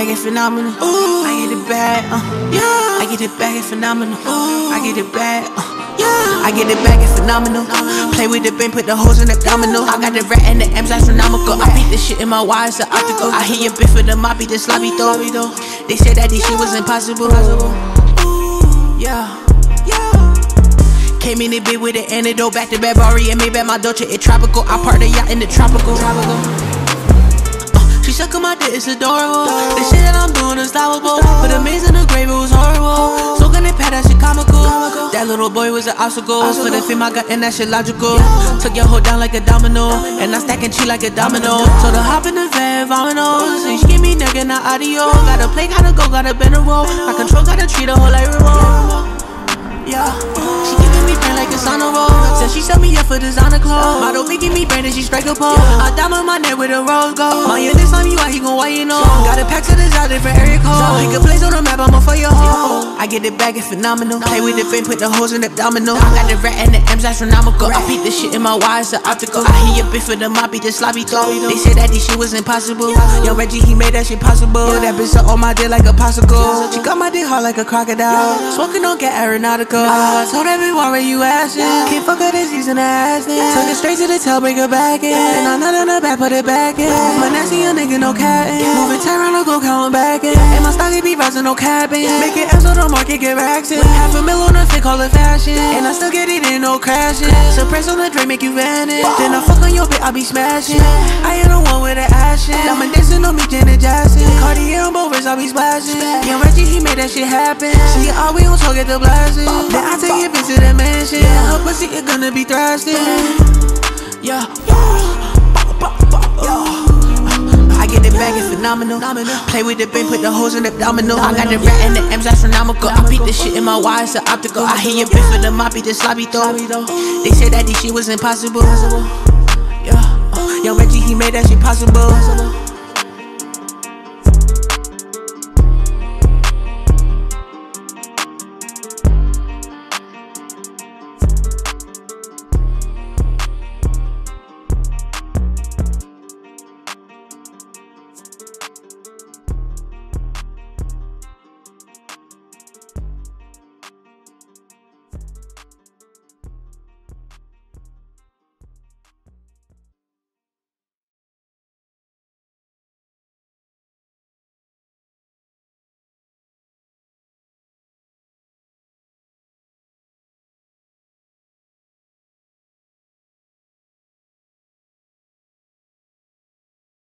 bag, it's phenomenal. Ooh, I get it bag, uh, yeah. I get it bag, it's phenomenal. Ooh, I get it bag, uh, yeah. I get it back, it's phenomenal. Play with the bin, put the holes in the domino. I got the rat and the M's astronomical. I beat the shit in my wires, the optical. I hear your bit for the mop, beat the sloppy though. They said that this shit was impossible. Yeah. Came in the bit with an antidote, back to bad Bari and made back my Dolce. It tropical. I part the yacht in the tropical. Uh, my dick, is adorable. The shit that I'm doing is unstoppable. But amazing, the grave, it was horrible. So gonna pet that shit comical. That little boy was an obstacle. For the fame I got, and that shit logical. Took your hoe down like a domino. And I stack and cheat like a domino. So the hop in the van, vominos. And she give me nigga, not audio. Gotta play, gotta go, gotta bend a roll. I control, gotta treat a whole like remote. Yeah, she set me up for designer clothes. Oh. Model be give me brain and she strike a pose. I diamond my neck with a rose gold. My yeah, this time you out, he gon' why you know. Got a pack to the out different area code. Pick a place on the map, I'ma get it back, it's phenomenal. Play with the bin, put the holes in the domino. I got the rat and the M's astronomical. I beat the shit in my wires, the optical. I hear your bit for the mop, the sloppy throw. They said that this shit was impossible. Yo, Reggie, he made that shit possible. That bitch on my dick like a popsicle. She got my dick hard like a crocodile. Smoking don't get aeronautical. I told everyone where you asking. Can't fuck her this season ass then. Took it straight to the tail, break her back in. And I'm not on the back, put it back in. My nasty young nigga, no catting. Moving time around, go count back in. And my stock, it rising, no capping. Make it M's on the market, get racks in. Half a mil on a fit, call it fashion. And I still get it in, no crashing. Suppress on the drain, make you vanish. Then I fuck on your bit, I be smashing. I ain't the one with the action. Diamond dancing on me, Janet Jackson. Cartier on both wrists, I be splashing. Young Reggie, he made that shit happen. See, all we on talk, get the blasting. Then I take it bitch to the mansion. Her pussy is gonna be thrashing. Phenomenal. Play with the bin, put the holes in the domino. I got the rat and the M's astronomical. I beat the shit in my wires, the optical. I hear your bit for the mop, beat the sloppy though. They said that this shit was impossible. Yeah. Uh, young Reggie, he made that shit possible.